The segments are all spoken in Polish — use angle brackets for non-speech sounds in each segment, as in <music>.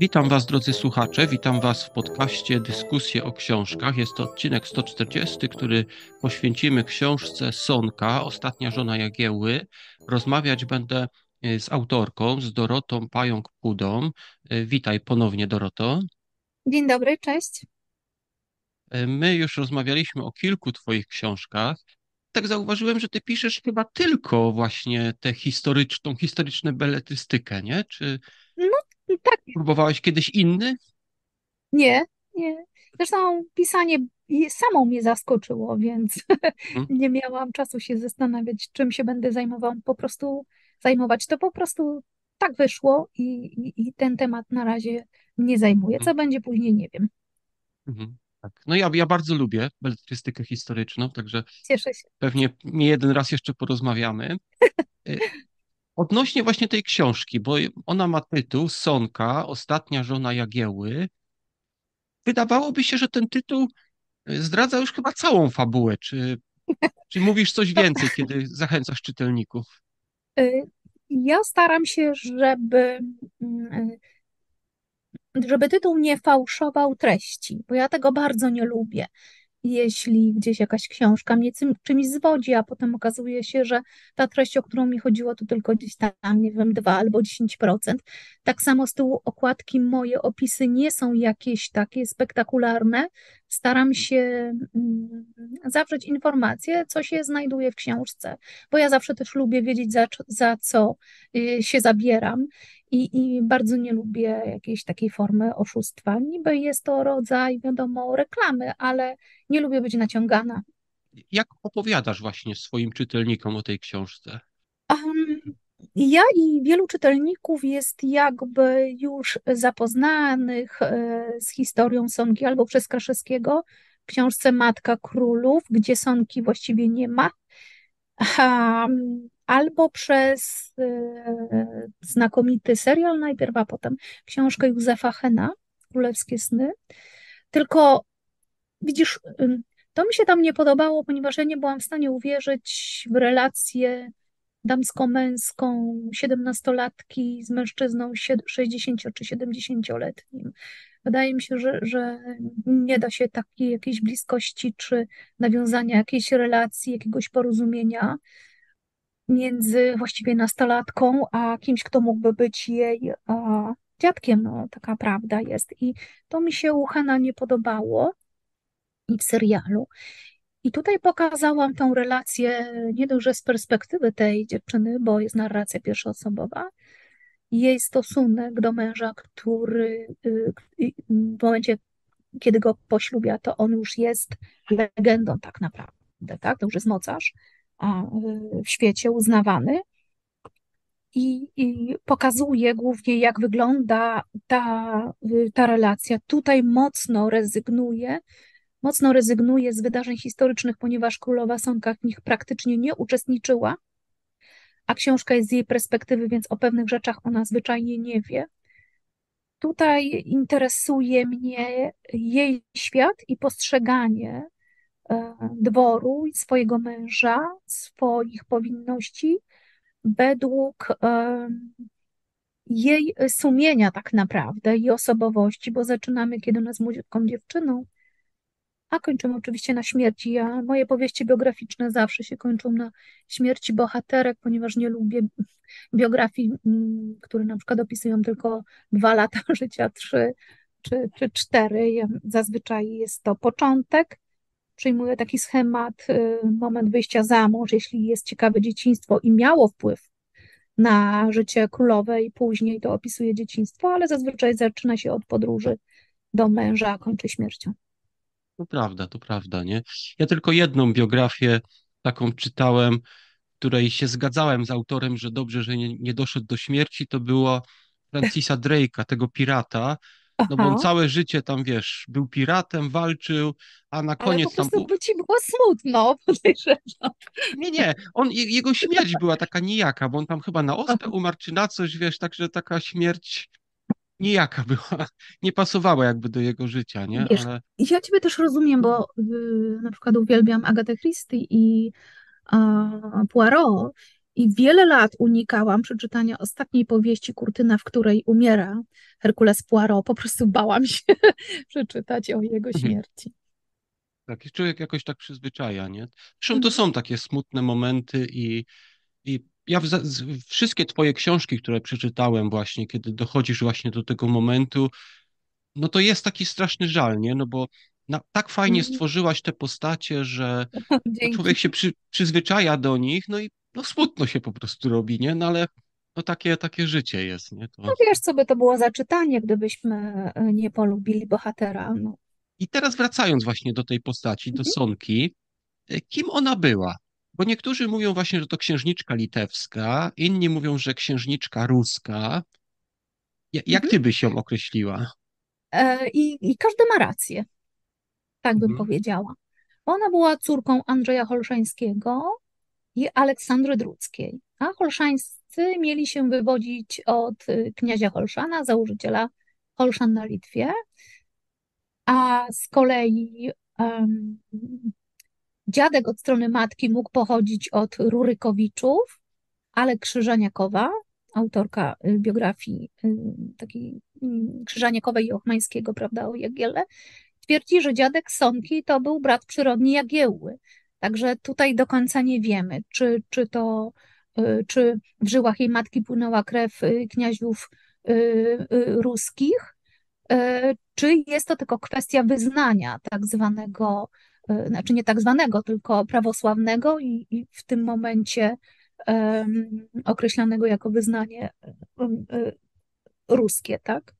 Witam Was, drodzy słuchacze. Witam Was w podcaście Dyskusje o książkach. Jest to odcinek 140, który poświęcimy książce Sonka, Ostatnia żona Jagieły. Rozmawiać będę e, z autorką, z Dorotą Pająk-Pudą. E, witaj ponownie, Doroto. Dzień dobry, cześć. E, my już rozmawialiśmy o kilku Twoich książkach. Tak zauważyłem, że Ty piszesz chyba tylko właśnie tę historyczną, historyczną beletrystykę, nie? Czy No tak, próbowałeś kiedyś inny? nie, nie. Zresztą pisanie samo mnie zaskoczyło, więc Mhm, <laughs> nie miałam czasu się zastanawiać, czym się będę zajmowała. Po prostu zajmować. To po prostu tak wyszło i, i, i ten temat na razie mnie zajmuje. mhm, Co będzie później, nie wiem. mhm. Tak. No ja, ja bardzo lubię beletrystykę historyczną, także Cieszę się. pewnie nie jeden raz jeszcze porozmawiamy. Y, Odnośnie właśnie tej książki, bo ona ma tytuł Sonka, ostatnia żona Jagieły. Wydawałoby się, że ten tytuł y, zdradza już chyba całą fabułę. Czy, czy mówisz coś <laughs> więcej, kiedy zachęcasz czytelników? y, ja staram się, żeby, mm, żeby tytuł nie fałszował treści, bo ja tego bardzo nie lubię. jeśli gdzieś jakaś książka mnie czym- czymś zwodzi, a potem okazuje się, że ta treść, o którą mi chodziło, to tylko gdzieś tam, nie wiem, 2 albo 10%. Tak samo z tyłu okładki moje opisy nie są jakieś takie spektakularne. Staram się mm, zawrzeć informacje, co się znajduje w książce, bo ja zawsze też lubię wiedzieć, za, za co y, się zabieram. I, I bardzo nie lubię jakiejś takiej formy oszustwa. Niby jest to rodzaj, wiadomo, reklamy, ale nie lubię być naciągana. Jak opowiadasz właśnie swoim czytelnikom o tej książce? Um, ja i wielu czytelników jest jakby już zapoznanych e, z historią Sonki albo przez Kraszewskiego w książce Matka Królów, gdzie Sonki właściwie nie ma, um, albo przez e, znakomity serial najpierw, a potem książkę Józefa Hena, Królewskie Sny. Tylko Widzisz, to mi się tam nie podobało, ponieważ ja nie byłam w stanie uwierzyć w relację damsko-męską siedemnastolatki z mężczyzną sied- 60 czy 70-letnim. Wydaje mi się, że, że nie da się takiej jakiejś bliskości czy nawiązania jakiejś relacji, jakiegoś porozumienia między właściwie nastolatką a kimś, kto mógłby być jej dziadkiem. No, taka prawda jest. I to mi się u Hena nie podobało i w serialu. I tutaj pokazałam tą relację nie z perspektywy tej dziewczyny, bo jest narracja pierwszoosobowa, jej stosunek do męża, który y, w momencie, kiedy go poślubia, to on już jest legendą tak naprawdę, tak? To już jest mocarz w świecie uznawany. I, I pokazuje głównie, jak wygląda ta, ta relacja. Tutaj mocno rezygnuje mocno rezygnuje z wydarzeń historycznych, ponieważ królowa Sonka w nich praktycznie nie uczestniczyła, a książka jest z jej perspektywy, więc o pewnych rzeczach ona zwyczajnie nie wie. Tutaj interesuje mnie jej świat i postrzeganie dworu i swojego męża, swoich powinności według e, jej sumienia tak naprawdę i osobowości, bo zaczynamy, kiedy ona jest młodziutką dziewczyną, a kończymy oczywiście na śmierci. Ja, moje powieści biograficzne zawsze się kończą na śmierci bohaterek, ponieważ nie lubię biografii, mm, które na przykład opisują tylko dwa lata <laughs> życia, trzy czy, czy cztery. Zazwyczaj jest to początek. Przyjmuję taki schemat, y, moment wyjścia za mąż, jeśli jest ciekawe dzieciństwo i miało wpływ na życie królowej, później to opisuje dzieciństwo, ale zazwyczaj zaczyna się od podróży do męża, a kończy śmiercią. To prawda, to prawda, nie? Ja tylko jedną biografię taką czytałem, której się zgadzałem z autorem, że dobrze, że nie, nie doszedł do śmierci, to było <laughs> Francisa Drake'a, tego pirata, no bo on całe życie tam, wiesz, był piratem, walczył, a na Ale po koniec tam prostu by ci było smutno, <laughs> podejrzewam. Nie, nie, on, je- jego śmierć była taka nijaka, bo on tam chyba na ospę umarł czy na coś, wiesz, także taka śmierć nijaka była, <laughs> nie pasowała jakby do jego życia, nie? Wiesz, Ale ja ciebie też rozumiem, bo y, na przykład uwielbiam Agatę Christie i Poirot i wiele lat unikałam przeczytania ostatniej powieści Kurtyna, w której umiera Herkules Poirot. Po prostu bałam się <laughs> przeczytać o jego Mhm. śmierci. Tak, człowiek jakoś tak przyzwyczaja, nie? Zresztą to Mhm. są takie smutne momenty i, i ja w, wszystkie twoje książki, które przeczytałem właśnie, kiedy dochodzisz właśnie do tego momentu, no to jest taki straszny żal, nie? No bo na, tak fajnie Mhm. stworzyłaś te postacie, że <laughs> człowiek się przy, przyzwyczaja do nich, no i no smutno się po prostu robi, nie? No ale no takie, takie życie jest, nie? To... No wiesz, co by to było za czytanie, gdybyśmy e, nie polubili bohatera. No. I teraz wracając właśnie do tej postaci, do Mhm. Sonki, e, kim ona była? Bo niektórzy mówią właśnie, że to księżniczka litewska, inni mówią, że księżniczka ruska. Ja- Jak Mhm. ty byś ją określiła? E, I, I każdy ma rację, tak bym Mhm. powiedziała. Ona była córką Andrzeja Holszańskiego i Aleksandry Druckiej, a Holszańscy mieli się wywodzić od y, kniazia Holszana, założyciela Holszan na Litwie, a z kolei em, dziadek od strony matki mógł pochodzić od Rurykowiczów, ale Krzyżaniakowa, autorka y, biografii y, takiej y, Krzyżaniakowej i Ochmańskiego, prawda, o Jagielle, twierdzi, że dziadek Sonki to był brat przyrodni Jagiełły. Także tutaj do końca nie wiemy, czy, czy to, y, czy w żyłach jej matki płynęła krew kniaziów y, y, ruskich, czy jest to tylko kwestia wyznania tak zwanego, znaczy nie tak zwanego, tylko prawosławnego i, i w tym momencie określanego jako wyznanie ruskie, tak?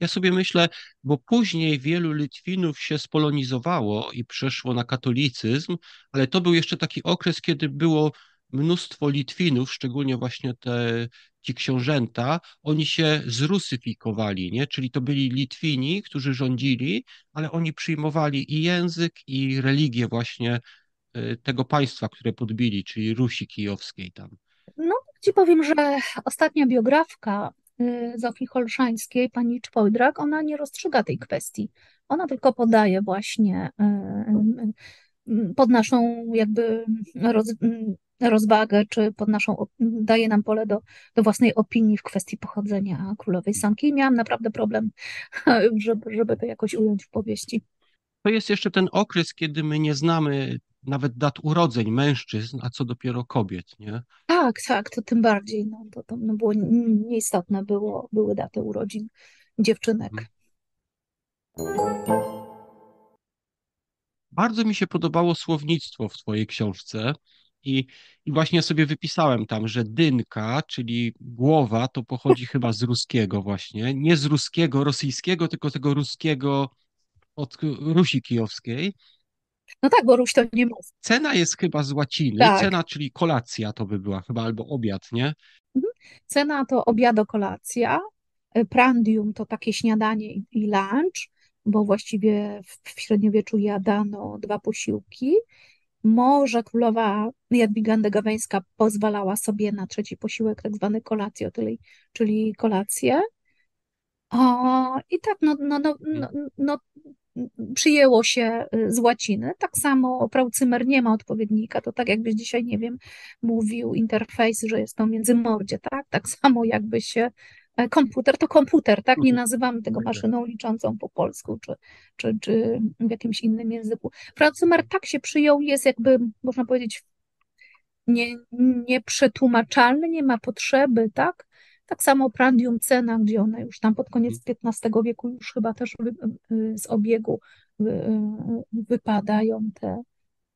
Ja sobie myślę, bo później wielu Litwinów się spolonizowało i przeszło na katolicyzm, ale to był jeszcze taki okres, kiedy było mnóstwo Litwinów, szczególnie właśnie te, ci książęta, oni się zrusyfikowali, nie? Czyli to byli Litwini, którzy rządzili, ale oni przyjmowali i język, i religię właśnie y, tego państwa, które podbili, czyli Rusi Kijowskiej tam. No, ci powiem, że ostatnia biografka Zofii Holszańskiej, pani Czwojdrak, ona nie rozstrzyga tej kwestii. Ona tylko podaje właśnie y, y, pod naszą jakby roz, rozwagę, czy pod naszą, daje nam pole do, do własnej opinii w kwestii pochodzenia królowej Sanki. I miałam naprawdę problem, <laughs> żeby, żeby to jakoś ująć w powieści. To jest jeszcze ten okres, kiedy my nie znamy nawet dat urodzeń mężczyzn, a co dopiero kobiet, nie? Tak, tak, to tym bardziej, no, to, to no, było nieistotne, było, były daty urodzin dziewczynek. Bardzo mi się podobało słownictwo w Twojej książce i, i właśnie sobie wypisałem tam, że dynka, czyli głowa, to pochodzi <laughs> chyba z ruskiego właśnie, nie z ruskiego, rosyjskiego, tylko tego ruskiego od Rusi Kijowskiej. No tak, bo Ruś to nie mów. Cena jest chyba z łaciny, Tak. cena, czyli kolacja to by była chyba, albo obiad, nie? Mhm. Cena to obiado, kolacja, y, prandium to takie śniadanie i, lunch, bo właściwie w, średniowieczu jadano dwa posiłki. Może królowa Jadwiga Andegaweńska pozwalała sobie na trzeci posiłek, tak zwany kolacjo, czyli, czyli kolację. O, I tak, no, no, no, no, no, przyjęło się y, z łaciny. Tak samo Praucymer nie ma odpowiednika. To tak jakbyś dzisiaj, nie wiem, mówił interfejs, że jest to międzymordzie, tak? Tak samo jakby się e, komputer to komputer, tak? Nie nazywamy tego maszyną liczącą po polsku czy, czy, czy w jakimś innym języku. Praucymer tak się przyjął, jest jakby, można powiedzieć, nie, nieprzetłumaczalny, nie ma potrzeby, tak? Tak samo Prandium Cena, gdzie one już tam pod koniec XV wieku już chyba też wy, z obiegu wy, wypadają te,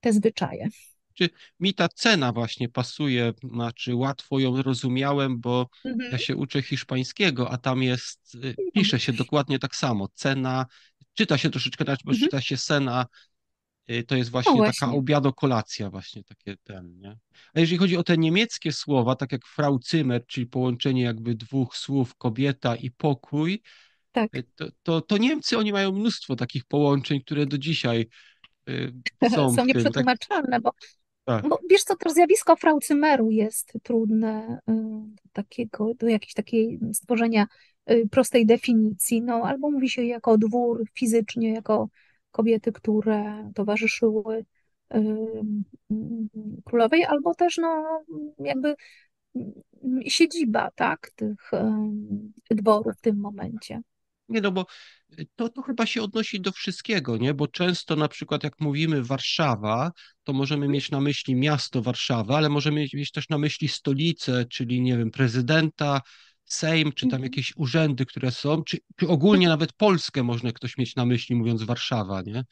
te zwyczaje. Czy mi ta cena właśnie pasuje, znaczy łatwo ją rozumiałem, bo Mhm. ja się uczę hiszpańskiego, a tam jest, y, pisze się dokładnie tak samo. Cena, czyta się troszeczkę, inaczej, bo Mhm. czyta się sena, y, to jest właśnie, właśnie. taka obiado-kolacja właśnie takie ten, nie? A jeżeli chodzi o te niemieckie słowa, tak jak Frau Zimmer, czyli połączenie jakby dwóch słów kobieta i pokój, Tak, y, to, to, to Niemcy, oni mają mnóstwo takich połączeń, które do dzisiaj y, są <laughs> są tak, nieprzetłumaczalne, bo, tak. bo wiesz co, to zjawisko Fraucymeru jest trudne y, do takiego, do jakiejś takiej stworzenia y, prostej definicji, no albo mówi się jako dwór fizycznie, jako kobiety, które towarzyszyły y, królowej, albo też no, jakby siedziba, tak, tych dworów w tym momencie. Nie, no bo to, to chyba się odnosi do wszystkiego, nie? Bo często na przykład jak mówimy Warszawa, to możemy mieć na myśli miasto Warszawa, ale możemy mieć też na myśli stolicę, czyli nie wiem, prezydenta, Sejm, czy tam mhm. jakieś urzędy, które są, czy, czy ogólnie nawet Polskę można ktoś mieć na myśli, mówiąc Warszawa, nie?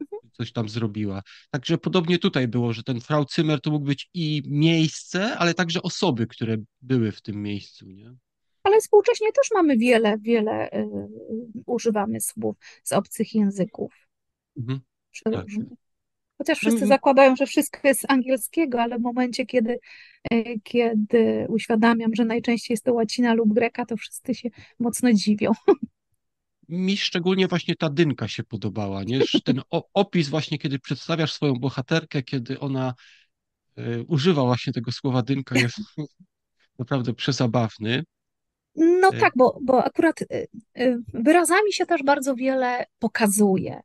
Mhm. Coś tam zrobiła. Także podobnie tutaj było, że ten Frau Zimmer to mógł być i miejsce, ale także osoby, które były w tym miejscu, nie? Ale współcześnie też mamy wiele, wiele y, używamy słów z obcych języków. Mhm. Przeróżnych. Tak. Chociaż wszyscy mhm. zakładają, że wszystko jest z angielskiego, ale w momencie, kiedy, y, kiedy uświadamiam, że najczęściej jest to łacina lub greka, to wszyscy się mocno dziwią. <laughs> Mi szczególnie właśnie ta dynka się podobała, nie? Ten opis właśnie, kiedy przedstawiasz swoją bohaterkę, kiedy ona y, używa właśnie tego słowa dynka, jest <laughs> naprawdę przezabawny. No tak, bo, bo akurat wyrazami się też bardzo wiele pokazuje.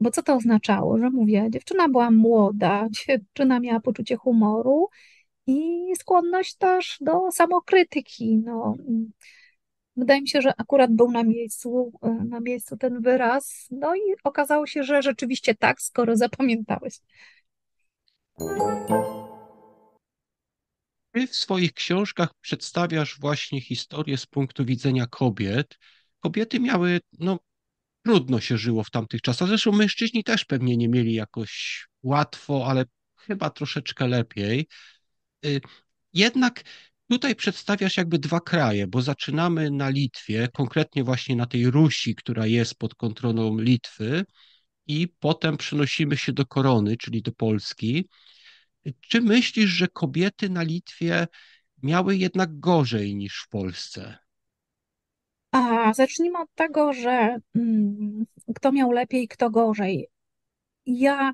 Bo co to oznaczało? Że mówię, dziewczyna była młoda, <laughs> dziewczyna miała poczucie humoru i skłonność też do samokrytyki. No, wydaje mi się, że akurat był na miejscu, y, na miejscu ten wyraz. No i okazało się, że rzeczywiście tak, skoro zapamiętałeś. Ty w swoich książkach przedstawiasz właśnie historię z punktu widzenia kobiet. Kobiety miały, no, trudno się żyło w tamtych czasach. Zresztą mężczyźni też pewnie nie mieli jakoś łatwo, ale chyba troszeczkę lepiej. Y, jednak tutaj przedstawiasz jakby dwa kraje, bo zaczynamy na Litwie, konkretnie właśnie na tej Rusi, która jest pod kontrolą Litwy, i potem przenosimy się do Korony, czyli do Polski. Czy myślisz, że kobiety na Litwie miały jednak gorzej niż w Polsce? A zacznijmy od tego, że mm, kto miał lepiej, kto gorzej. Ja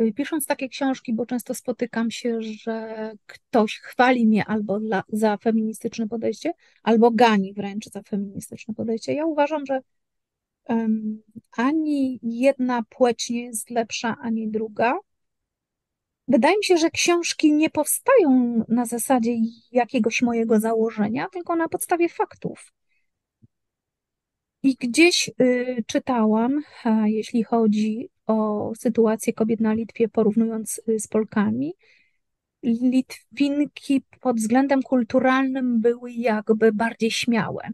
y, pisząc takie książki, bo często spotykam się, że ktoś chwali mnie albo dla, za feministyczne podejście, albo gani wręcz za feministyczne podejście. Ja uważam, że um, ani jedna płeć nie jest lepsza, ani druga. Wydaje mi się, że książki nie powstają na zasadzie jakiegoś mojego założenia, tylko na podstawie faktów. I gdzieś y, czytałam, jeśli chodzi o sytuację kobiet na Litwie, porównując y, z Polkami, Litwinki pod względem kulturalnym były jakby bardziej śmiałe.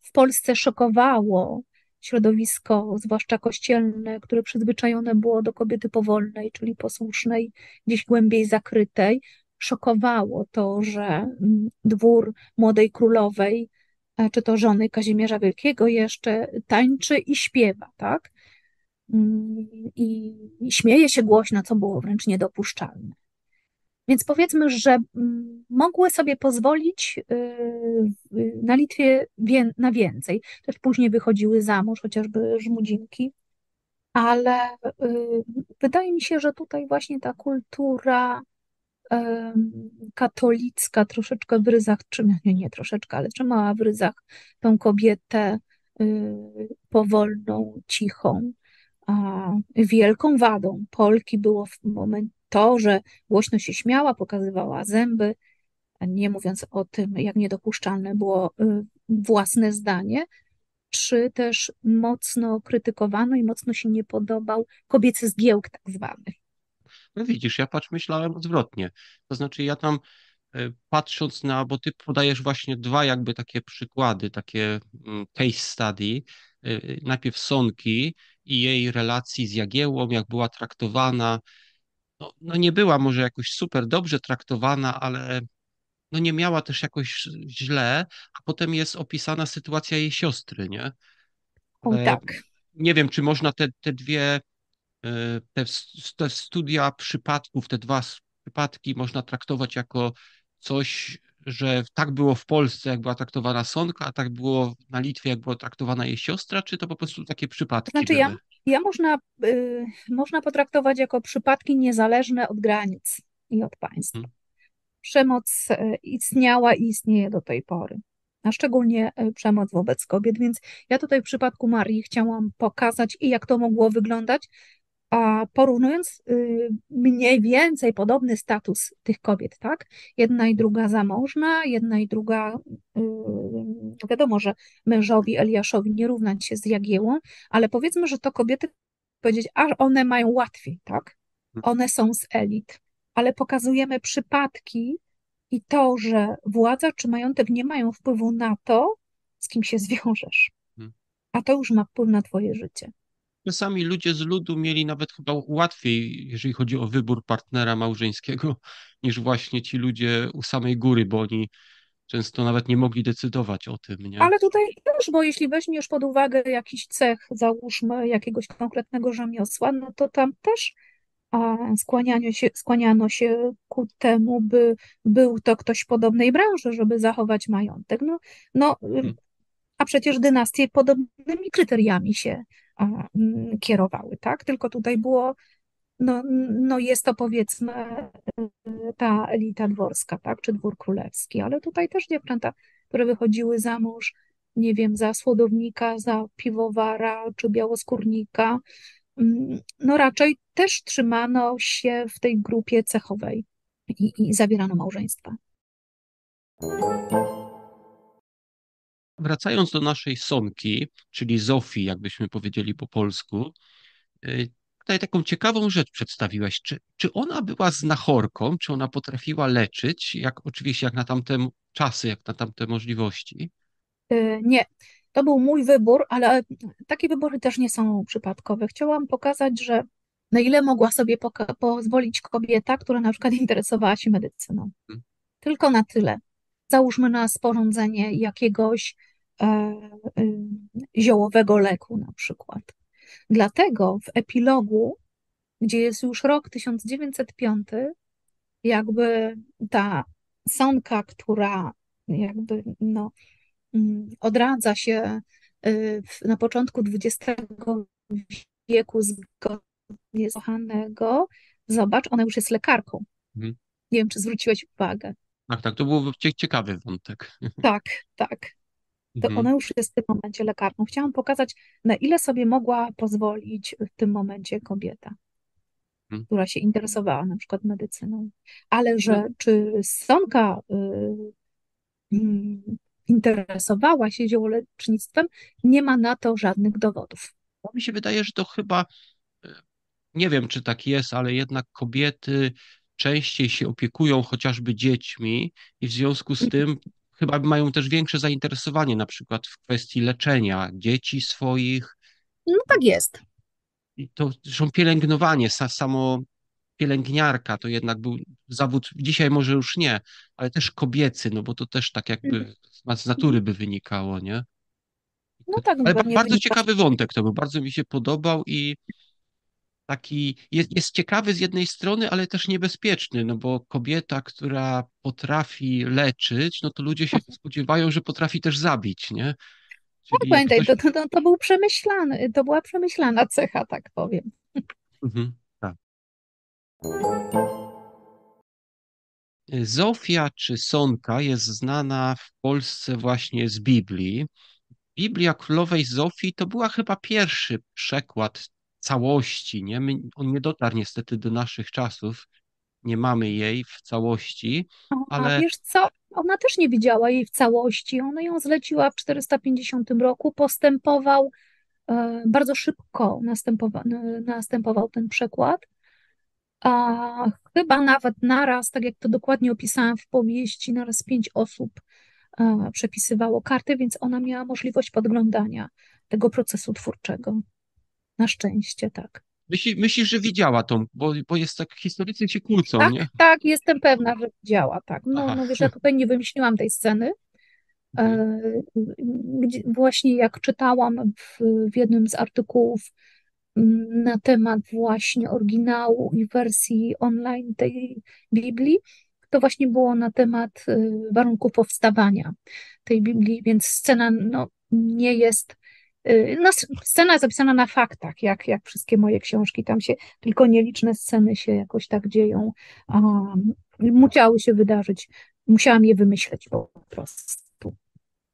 W Polsce szokowało środowisko, zwłaszcza kościelne, które przyzwyczajone było do kobiety powolnej, czyli posłusznej, gdzieś głębiej zakrytej. Szokowało to, że mm, dwór młodej królowej czy to żony Kazimierza Wielkiego jeszcze tańczy i śpiewa, tak? Mm, I, śmieje się głośno, co było wręcz niedopuszczalne. Więc powiedzmy, że mm, mogły sobie pozwolić y, na Litwie na więcej. Też później wychodziły za mąż, chociażby żmudzinki, ale y, wydaje mi się, że tutaj właśnie ta kultura katolicka, troszeczkę w ryzach, czy nie, nie troszeczkę, ale trzymała w ryzach tą kobietę y, powolną, cichą. A wielką wadą Polki było w moment to, że głośno się śmiała, pokazywała zęby, nie mówiąc o tym, jak niedopuszczalne było y, własne zdanie, czy też mocno krytykowano i mocno się nie podobał kobiecy zgiełk tak zwany. No widzisz, ja patrz, myślałem odwrotnie. To znaczy ja tam e, patrząc na, bo ty podajesz właśnie dwa jakby takie przykłady, takie mm, case study, e, najpierw Sonki i jej relacji z Jagiełą, jak była traktowana, no, no nie była może jakoś super dobrze traktowana, ale no nie miała też jakoś źle, a potem jest opisana sytuacja jej siostry, nie? O, tak. Nie wiem, czy można te, te dwie te, te studia przypadków, te dwa przypadki można traktować jako coś, że tak było w Polsce, jak była traktowana Sonka, a tak było na Litwie, jak była traktowana jej siostra, czy to po prostu takie przypadki Znaczy były? ja, ja można, y, można potraktować jako przypadki niezależne od granic i od państwa. Hmm. Przemoc y, istniała i istnieje do tej pory, a szczególnie y, przemoc wobec kobiet, więc ja tutaj w przypadku Marii chciałam pokazać i jak to mogło wyglądać, porównując y, mniej więcej podobny status tych kobiet, tak? Jedna i druga zamożna, jedna i druga, y, wiadomo, że mężowi Eliaszowi nie równać się z Jagiełą, ale powiedzmy, że to kobiety, powiedzieć, a one mają łatwiej, tak? One są z elit, ale pokazujemy przypadki i to, że władza czy majątek nie mają wpływu na to, z kim się <laughs> zwiążesz. Hmm. A to już ma wpływ na twoje życie. Czasami ludzie z ludu mieli nawet chyba łatwiej, jeżeli chodzi o wybór partnera małżeńskiego, <laughs> niż właśnie ci ludzie u samej góry, bo oni często nawet nie mogli decydować o tym, nie? Ale tutaj też, bo jeśli weźmiesz pod uwagę jakiś cech, załóżmy jakiegoś konkretnego rzemiosła, no to tam też skłaniano, się, skłaniano się ku temu, by był to ktoś podobnej branży, żeby zachować majątek. No, no hmm. a przecież dynastie podobnymi kryteriami się kierowały, tak? Tylko tutaj było, no, no jest to powiedzmy ta elita dworska, tak? Czy dwór królewski, ale tutaj też dziewczęta, które wychodziły za mąż, nie wiem, za słodownika, za piwowara czy białoskórnika, mm, no raczej też trzymano się w tej grupie cechowej i, i zawierano małżeństwa. Wracając do naszej Sonki, czyli Zofii, jakbyśmy powiedzieli po polsku, y, tutaj taką ciekawą rzecz przedstawiłaś. Czy, czy ona była znachorką, czy ona potrafiła leczyć, jak oczywiście jak na tamte czasy, jak na tamte możliwości? Y, nie, to był mój wybór, ale takie wybory też nie są przypadkowe. Chciałam pokazać, że na ile mogła sobie pozwolić kobieta, która na przykład interesowała się medycyną. Hmm. Tylko na tyle. Załóżmy na sporządzenie jakiegoś ziołowego leku na przykład. Dlatego w epilogu, gdzie jest już rok 1905, jakby ta sonka, która jakby no, mm, odradza się e, na początku XX wieku zgodnie z kochanego, zobacz, ona już jest lekarką. Mhm. Nie wiem, czy zwróciłeś uwagę. Tak, tak, to był ciekawy wątek. Tak, tak to mhm. ona już jest w tym momencie lekarką. Chciałam pokazać, na ile sobie mogła pozwolić w tym momencie kobieta, mhm. która się interesowała na przykład medycyną. Ale że no. czy Sonka y, y, interesowała się ziołolecznictwem, nie ma na to żadnych dowodów. Mi się wydaje, że to chyba, y, nie wiem czy tak jest, ale jednak kobiety częściej się opiekują chociażby dziećmi i w związku z tym chyba mają też większe zainteresowanie na przykład w kwestii leczenia dzieci swoich. No tak jest. I to zresztą pielęgnowanie, samo pielęgniarka to jednak był zawód, dzisiaj może już nie, ale też kobiecy, no bo to też tak jakby z natury by wynikało, nie? No tak, ale bardzo wynika. ciekawy wątek to był, bardzo mi się podobał i taki jest, jest ciekawy z jednej strony, ale też niebezpieczny, no bo kobieta, która potrafi leczyć, no to ludzie się spodziewają, że potrafi też zabić, nie? Czyli no, pamiętaj, ktoś... to, to, to był przemyślany, to była przemyślana cecha, tak powiem. Mhm, tak. Zofia czy Sonka jest znana w Polsce właśnie z Biblii. Biblia Królowej Zofii to była chyba pierwszy przekład całości, nie? My, on nie dotarł niestety do naszych czasów, nie mamy jej w całości, ale... A wiesz co, ona też nie widziała jej w całości, ona ją zleciła w 450 roku, postępował e, bardzo szybko następowa, następował ten przekład, a chyba nawet naraz, tak jak to dokładnie opisałam w powieści, naraz pięć osób e, przepisywało karty, więc ona miała możliwość podglądania tego procesu twórczego. Na szczęście, tak. Myśli, myślisz, że widziała tą, bo, bo jest tak, historycy się kłócą, tak, nie? Tak, jestem pewna, że widziała, tak. No, no wiesz, ja tutaj nie wymyśliłam tej sceny. Mhm. E, właśnie jak czytałam w, w jednym z artykułów mm, na temat właśnie oryginału i wersji online tej Biblii, to właśnie było na temat e, warunków powstawania tej Biblii, więc scena no, nie jest no, scena zapisana na faktach, jak, jak wszystkie moje książki. Tam się tylko nieliczne sceny się jakoś tak dzieją. Um, musiały się wydarzyć. Musiałam je wymyśleć po prostu,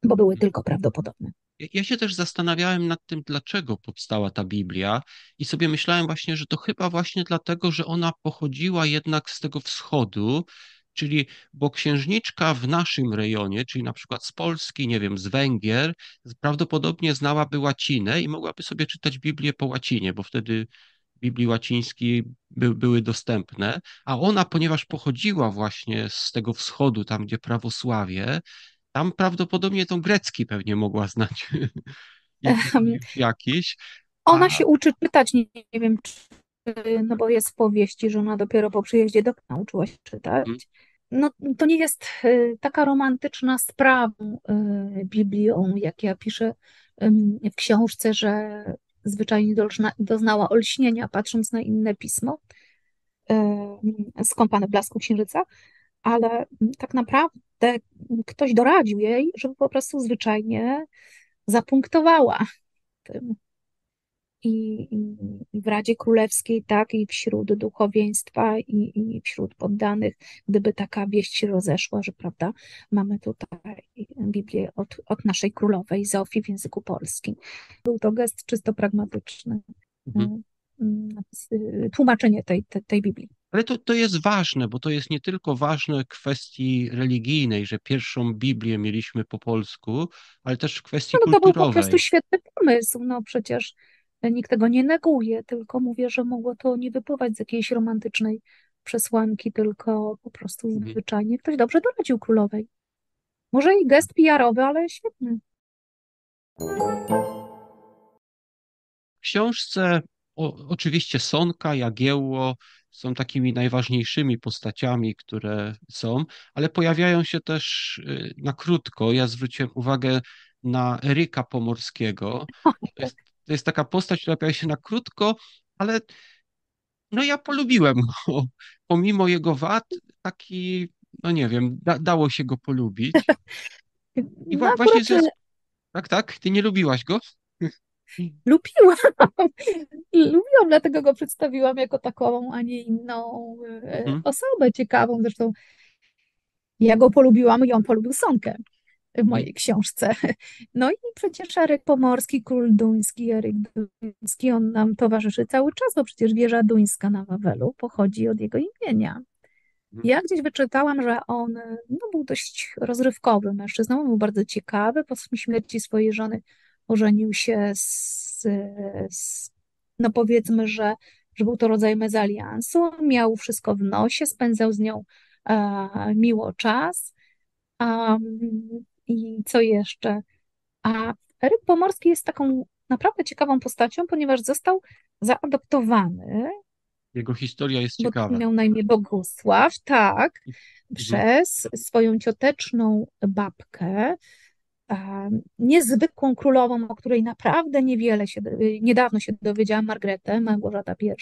bo były tylko prawdopodobne. Ja się też zastanawiałem nad tym, dlaczego powstała ta Biblia, i sobie myślałem właśnie, że to chyba właśnie dlatego, że ona pochodziła jednak z tego wschodu, czyli bo księżniczka w naszym rejonie, czyli na przykład z Polski, nie wiem, z Węgier, prawdopodobnie znałaby łacinę i mogłaby sobie czytać Biblię po łacinie, bo wtedy Biblii łacińskiej by, były dostępne, a ona, ponieważ pochodziła właśnie z tego wschodu, tam gdzie prawosławie, tam prawdopodobnie tą grecki pewnie mogła znać <laughs> jakiś. Ona a... się uczy czytać, nie, nie wiem, czy, no bo jest w powieści, że ona dopiero po przyjeździe do nauczyła się czytać. Hmm. No, to nie jest y, taka romantyczna sprawa y, Biblią, jak ja piszę w książce, że zwyczajnie doznała olśnienia, patrząc na inne pismo, skąpane w blasku księżyca, ale tak naprawdę ktoś doradził jej, żeby po prostu zwyczajnie zapunktowała tym. I, i, w Radzie Królewskiej, tak, i wśród duchowieństwa, i, i wśród poddanych, gdyby taka wieść się rozeszła, że prawda, mamy tutaj Biblię od, od naszej królowej Zofii w języku polskim. Był to gest czysto pragmatyczny. Mhm. Mm, tłumaczenie tej, tej, tej Biblii. Ale to, to jest ważne, bo to jest nie tylko ważne w kwestii religijnej, że pierwszą Biblię mieliśmy po polsku, ale też w kwestii no, kulturowej. To był po prostu świetny pomysł, no przecież nikt tego nie neguje, tylko mówię, że mogło to nie wypływać z jakiejś romantycznej przesłanki, tylko po prostu mhm. zwyczajnie ktoś dobrze doradził królowej. Może i gest PR-owy, ale świetny. W książce o, oczywiście Sonka, Jagiełło, są takimi najważniejszymi postaciami, które są, ale pojawiają się też y, na krótko. Ja zwróciłem uwagę na Eryka Pomorskiego. To jest, to jest taka postać, która pojawia się na krótko, ale no ja polubiłem go. <laughs> Pomimo jego wad, taki, no nie wiem, da, dało się go polubić. I <laughs> no, właśnie akurat... Tak, tak? Ty nie lubiłaś go? <laughs> Lubiłam. Lubiłam, dlatego go przedstawiłam jako taką, a nie inną e, mhm. osobę ciekawą. Zresztą ja go polubiłam i on polubił Sonkę w mojej książce. <laughs> No i przecież Eryk Pomorski, król duński, Eryk Duński, on nam towarzyszy cały czas, bo przecież wieża duńska na Wawelu pochodzi od jego imienia. Mhm. Ja gdzieś wyczytałam, że on no, był dość rozrywkowy mężczyzną, był bardzo ciekawy. Po śmierci swojej żony ożenił się z, z no powiedzmy, że, że był to rodzaj mezaliansu, miał wszystko w nosie, spędzał z nią e, miło czas. Um, I co jeszcze? A Eryk Pomorski jest taką naprawdę ciekawą postacią, ponieważ został zaadoptowany. Jego historia jest ciekawa. Miał na imię Bogusław, tak, mhm. przez swoją cioteczną babkę, niezwykłą królową, o której naprawdę niewiele się, niedawno się dowiedziała Margretę, Małgorzata I,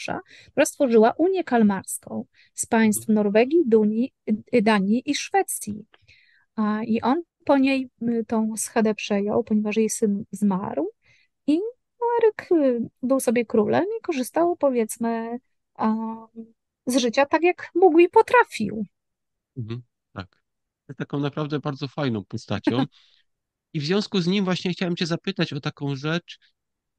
która stworzyła Unię Kalmarską z państw Norwegii, Dunii, Danii i Szwecji. I on po niej y, tą schedę przejął, ponieważ jej syn zmarł i Eryk y, był sobie królem i korzystał, powiedzmy, z życia tak, jak mógł i potrafił. Mhm, tak. Jest taką naprawdę bardzo fajną postacią. <laughs> I w związku z nim właśnie chciałem Cię zapytać o taką rzecz,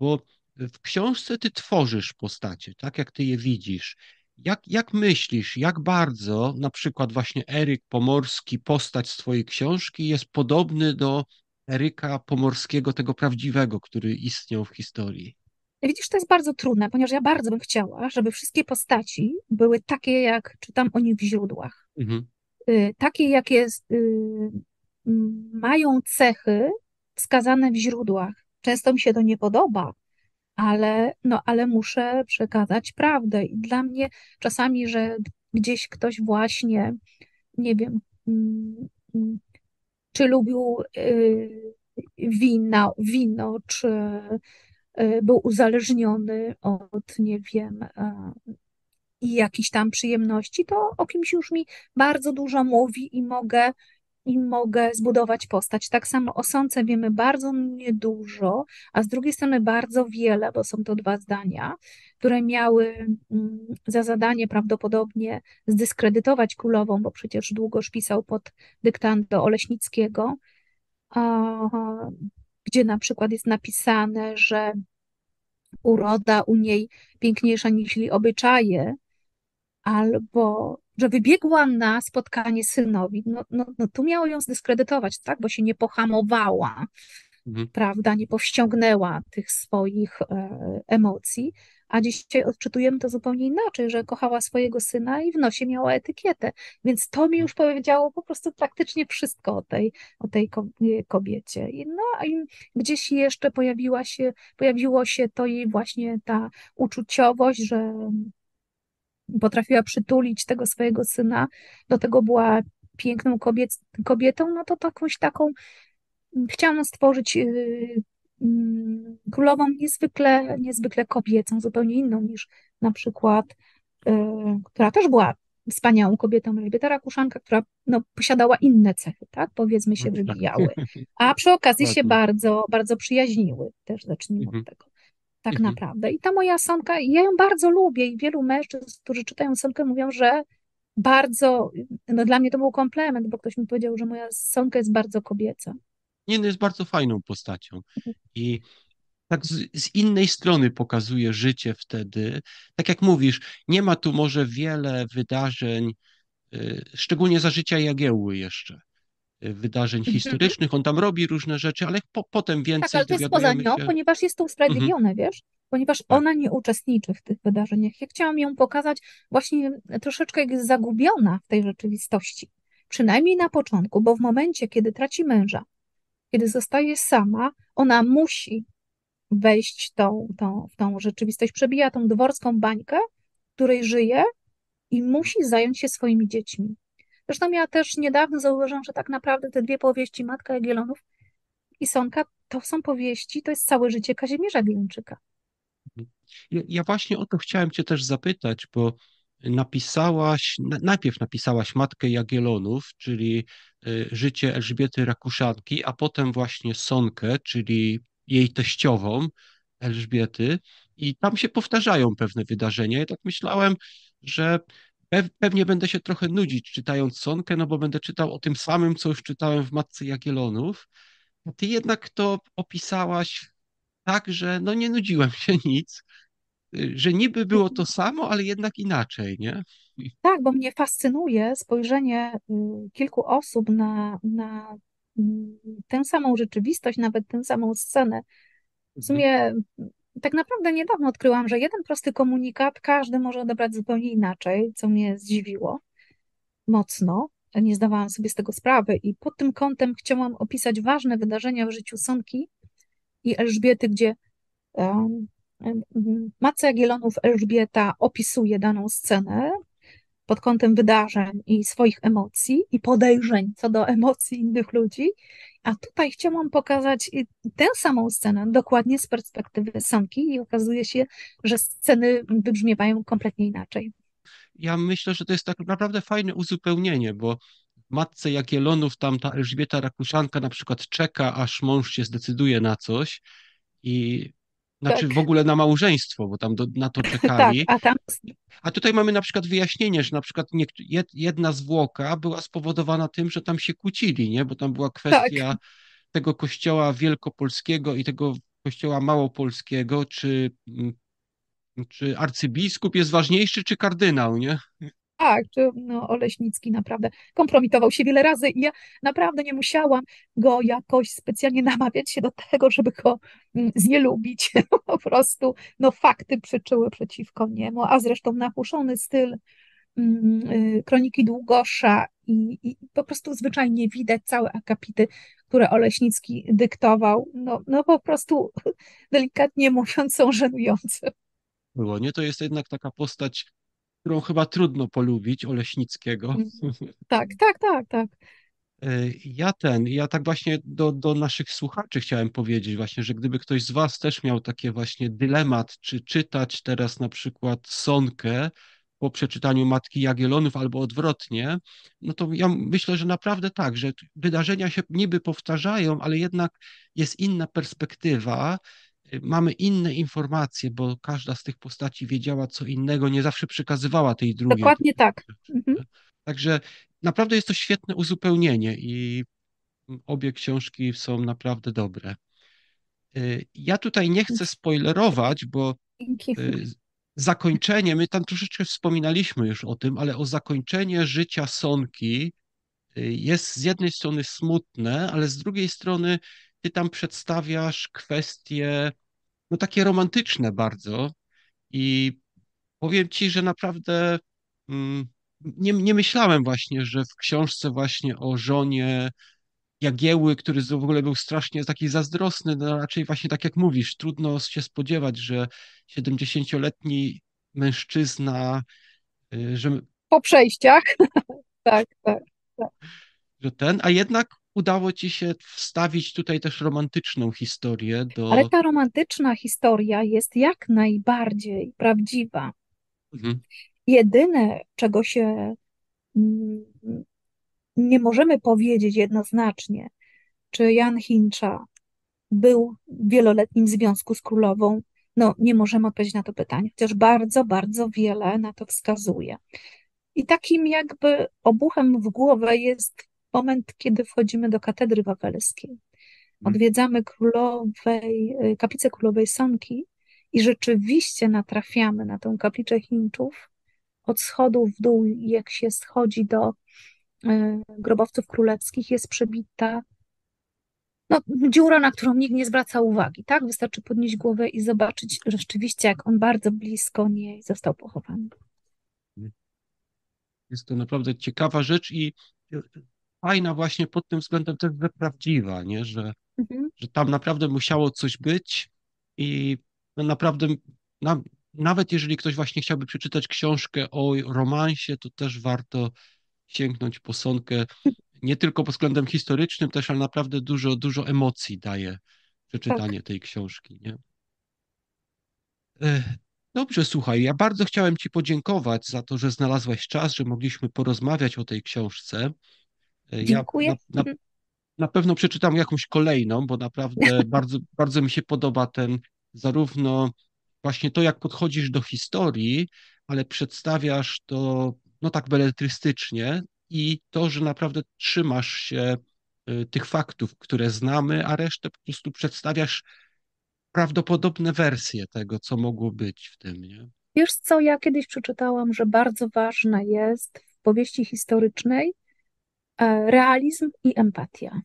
bo w książce Ty tworzysz postacie, tak jak Ty je widzisz. Jak, jak myślisz, jak bardzo na przykład właśnie Eryk Pomorski, postać z Twojej książki, jest podobny do Eryka Pomorskiego, tego prawdziwego, który istniał w historii? Widzisz, to jest bardzo trudne, ponieważ ja bardzo bym chciała, żeby wszystkie postaci były takie, jak czytam o nich w źródłach. Mhm. Y, takie, jakie y, mają cechy wskazane w źródłach. Często mi się to nie podoba, ale, no, ale muszę przekazać prawdę. I dla mnie czasami, że gdzieś ktoś właśnie, nie wiem, mm, mm, czy lubił y, wino, wino czy y, był uzależniony od, nie wiem, jakichś tam przyjemności, to o kimś już mi bardzo dużo mówi i mogę i mogę zbudować postać. Tak samo o Sące wiemy bardzo niedużo, a z drugiej strony bardzo wiele, bo są to dwa zdania, które miały mm, za zadanie prawdopodobnie zdyskredytować królową, bo przecież długo pisał pod dyktando Oleśnickiego, gdzie na przykład jest napisane, że uroda u niej piękniejsza niż obyczaje, albo że wybiegła na spotkanie synowi. No, no, no tu miało ją zdyskredytować, tak? Bo się nie pohamowała, mhm. prawda? Nie powściągnęła tych swoich e, emocji. A dzisiaj odczytujemy to zupełnie inaczej, że kochała swojego syna i w nosie miała etykietę. Więc to mi już powiedziało po prostu praktycznie wszystko o tej, o tej kobiecie. I no i gdzieś jeszcze pojawiła się, pojawiło się to jej właśnie ta uczuciowość, że potrafiła przytulić tego swojego syna, do tego była piękną kobiet, kobietą, no to jakąś taką chciałam stworzyć y, mm, królową niezwykle, niezwykle kobiecą, zupełnie inną niż na przykład, y, która też była wspaniałą kobietą, Elżbieta Rakuszanka, która no, posiadała inne cechy, tak, powiedzmy się, no tak. wybijały, <laughs> a przy okazji się bardzo, bardzo przyjaźniły, też zacznijmy od mhm. tego tak mhm. naprawdę. I ta moja sonka, ja ją bardzo lubię i wielu mężczyzn, którzy czytają sonkę, mówią, że bardzo, no dla mnie to był komplement, bo ktoś mi powiedział, że moja sonka jest bardzo kobieca. Nie, no jest bardzo fajną postacią. Mhm. I tak z, z, innej strony pokazuje życie wtedy. Tak jak mówisz, nie ma tu może wiele wydarzeń, y, szczególnie za życia Jagiełły jeszcze wydarzeń mhm. historycznych, on tam robi różne rzeczy, ale po, potem więcej Tak, ale to jest poza nią, się... ponieważ jest to usprawiedliwione, mhm. wiesz? Ponieważ tak. ona nie uczestniczy w tych wydarzeniach. Ja chciałam ją pokazać właśnie troszeczkę jak jest zagubiona w tej rzeczywistości. Przynajmniej na początku, bo w momencie, kiedy traci męża, kiedy zostaje sama, ona musi wejść tą, tą, w tą rzeczywistość, przebija tą dworską bańkę, w której żyje i musi zająć się swoimi dziećmi. Zresztą ja też niedawno zauważyłam, że tak naprawdę te dwie powieści, Matka Jagiellonów i Sonka, to są powieści, to jest całe życie Kazimierza Gilończyka. Ja, ja właśnie o to chciałem cię też zapytać, bo napisałaś, najpierw napisałaś Matkę Jagiellonów, czyli y, życie Elżbiety Rakuszanki, a potem właśnie Sonkę, czyli jej teściową Elżbiety i tam się powtarzają pewne wydarzenia. Ja tak myślałem, że pewnie będę się trochę nudzić czytając Sonkę, no bo będę czytał o tym samym, co już czytałem w Matce Jagiellonów. A ty jednak to opisałaś tak, że no nie nudziłem się <laughs> nic, że niby było to samo, ale jednak inaczej, nie? Tak, bo mnie fascynuje spojrzenie y, kilku osób na, na mm, tę samą rzeczywistość, nawet tę samą scenę. W sumie tak naprawdę niedawno odkryłam, że jeden prosty komunikat każdy może odebrać zupełnie inaczej, co mnie zdziwiło mocno. Nie zdawałam sobie z tego sprawy i pod tym kątem chciałam opisać ważne wydarzenia w życiu Sonki i Elżbiety, gdzie um, Matka Jagiellonów Elżbieta opisuje daną scenę pod kątem wydarzeń i swoich emocji i podejrzeń co do emocji innych ludzi, a tutaj chciałam pokazać tę samą scenę dokładnie z perspektywy Sonki i okazuje się, że sceny wybrzmiewają kompletnie inaczej. Ja myślę, że to jest tak naprawdę fajne uzupełnienie, bo matce Jagiellonów tam ta Elżbieta Rakuszanka na przykład czeka, aż mąż się zdecyduje na coś i znaczy tak. w ogóle na małżeństwo, bo tam do, na to <laughs> czekali. tak, a, tam... a tutaj mamy na przykład wyjaśnienie, że na przykład jedna zwłoka była spowodowana tym, że tam się kłócili, nie? Bo tam była kwestia tak. tego kościoła wielkopolskiego i tego kościoła małopolskiego, czy, mm, czy arcybiskup jest ważniejszy, czy kardynał, nie? Tak, czy no, Oleśnicki naprawdę kompromitował się wiele razy i ja naprawdę nie musiałam go jakoś specjalnie <laughs> namawiać się do tego, żeby go mm, znielubić. <laughs> Po prostu no, fakty przyczyły przeciwko niemu, a zresztą napuszony styl mm, y, kroniki Długosza i, i, po prostu zwyczajnie widać całe akapity, które Oleśnicki dyktował. No, no po prostu <laughs> delikatnie mówiąc są żenujące. Było, nie? To jest jednak taka postać którą chyba trudno polubić, Oleśnickiego. Mm. <laughs> Tak, tak, tak, tak. E, ja ten, ja tak właśnie do, do naszych słuchaczy chciałem powiedzieć właśnie, że gdyby ktoś z was też miał takie właśnie dylemat, czy czytać teraz na przykład Sonkę po przeczytaniu Matki Jagiellonów albo odwrotnie, no to ja myślę, że naprawdę tak, że wydarzenia się niby powtarzają, ale jednak jest inna perspektywa mamy inne informacje, bo każda z tych postaci wiedziała co innego, nie zawsze przekazywała tej drugiej. Dokładnie tak. Mhm. Także naprawdę jest to świetne uzupełnienie i obie książki są naprawdę dobre. Y, ja tutaj nie chcę spoilerować, bo Dzięki. y, zakończenie, my tam troszeczkę wspominaliśmy już o tym, ale o zakończenie życia Sonki y, jest z jednej strony smutne, ale z drugiej strony ty tam przedstawiasz kwestie, no takie romantyczne bardzo i powiem ci, że naprawdę mm, nie, nie myślałem właśnie, że w książce właśnie o żonie Jagieły, który w ogóle był strasznie taki zazdrosny, no raczej właśnie tak jak mówisz, trudno się spodziewać, że 70-letni mężczyzna, y, że, Po przejściach. <laughs> Tak, tak. że ten, a jednak udało ci się wstawić tutaj też romantyczną historię do... Ale ta romantyczna historia jest jak najbardziej prawdziwa. Mhm. Jedyne, czego się mm, nie możemy powiedzieć jednoznacznie, czy Jan Hincha był w wieloletnim związku z królową, no nie możemy odpowiedzieć na to pytanie, chociaż bardzo, bardzo wiele na to wskazuje. I takim jakby obuchem w głowę jest moment, kiedy wchodzimy do katedry wawelskiej. Odwiedzamy królowej, y, kaplicę królowej Sonki i rzeczywiście natrafiamy na tą kaplicę Hinczów od schodu w dół, jak się schodzi do y, grobowców królewskich, jest przebita no, dziura, na którą nikt nie zwraca uwagi, tak? Wystarczy podnieść głowę i zobaczyć rzeczywiście, jak on bardzo blisko niej został pochowany. Jest to naprawdę ciekawa rzecz i fajna właśnie pod tym względem też, że prawdziwa, nie? Że, Mhm. że tam naprawdę musiało coś być i no naprawdę na, nawet jeżeli ktoś właśnie chciałby przeczytać książkę o romansie, to też warto sięgnąć po Sonkę, nie tylko pod względem historycznym też, ale naprawdę dużo, dużo emocji daje przeczytanie tej książki, nie? Dobrze, słuchaj, ja bardzo chciałem Ci podziękować za to, że znalazłaś czas, że mogliśmy porozmawiać o tej książce. E, Ja Dziękuję. na, na, Mhm. na pewno przeczytam jakąś kolejną, bo naprawdę <laughs> bardzo, bardzo mi się podoba ten zarówno właśnie to, jak podchodzisz do historii, ale przedstawiasz to no tak beletrystycznie i to, że naprawdę trzymasz się y, tych faktów, które znamy, a resztę po prostu przedstawiasz prawdopodobne wersje tego, co mogło być w tym, nie? Wiesz co, ja kiedyś przeczytałam, że bardzo ważne jest w powieści historycznej realizm i empatia,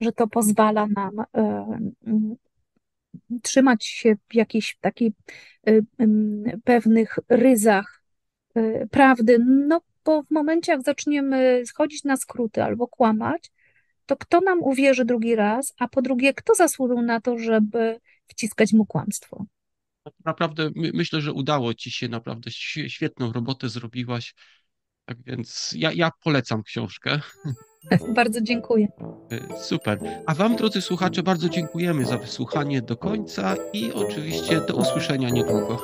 że to pozwala nam e, trzymać się w jakichś takich e, pewnych ryzach e, prawdy, no bo w momencie, jak zaczniemy schodzić na skróty albo kłamać, to kto nam uwierzy drugi raz, a po drugie, kto zasłużył na to, żeby wciskać mu kłamstwo? Naprawdę my, myślę, że udało ci się, naprawdę świe- świetną robotę zrobiłaś. Tak więc ja, ja polecam książkę. <laughs> Bardzo dziękuję. Y, Super. A Wam, drodzy słuchacze, bardzo dziękujemy za wysłuchanie do końca i oczywiście do usłyszenia niedługo.